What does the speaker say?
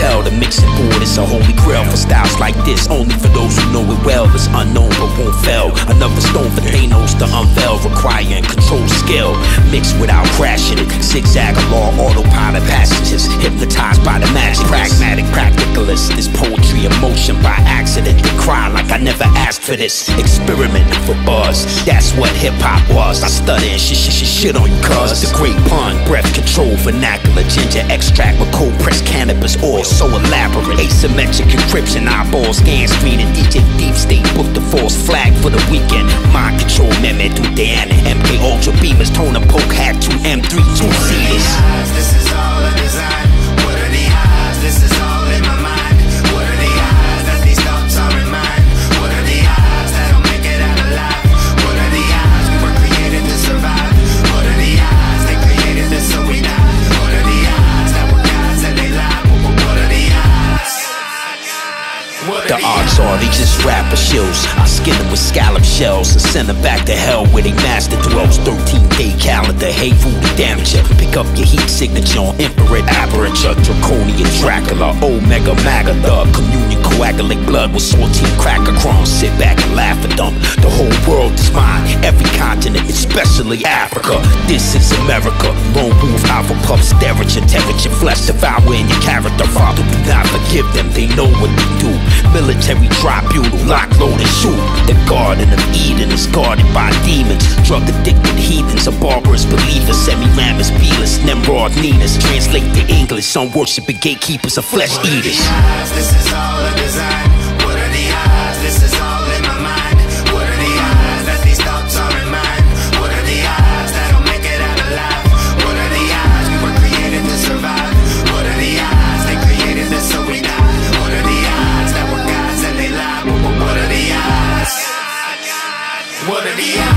tell the mixing board is a holy grail for styles like this. Only for those who know it well. It's unknown but won't fail. Another stone for Thanos to unveil, requiring control skill. Mixed without crashing. Zigzag along autopilot passages. Hypnotized by the magic. Pragmatic practicalist. This poetry emotion by accident. They cry like I never asked for this. Experiment for buzz. What hip hop was. I study and shit, shit, shit, shit on you, cuz. The great pun, breath control, vernacular, ginger extract with cold pressed cannabis oil. So elaborate. Asymmetric encryption, eyeball scan screening. DJ Deep State book the false flag for the weekend. Mind control, meme, do Diana. MK Ultra Beamers, tone and poke, hat 2 M3, two seaters. The odds are they just rapper shills. I skin them with scallop shells and send them back to hell where they master dwells. 13 day calendar, food to damage ya. Pick up your heat signature on infrared aperture. Draconian Dracula, Omega Maga thug. Communion coagulate blood with saltine cracker crumbs. Sit back and laugh at them. The whole world is mine, every continent, especially Africa. This is America. Lone wolf, alpha pup, stericture, temperature, flesh devouring your character. Father, do not forgive them, they know what do. Military tribunal, lock, load, and shoot. The Garden of Eden is guarded by demons. Drug addicted heathens, a barbarous believers. Semiramis, Belus, Nimrod, Ninus. Translate to English, some worshiping gatekeepers of flesh eaters. This is all a design. What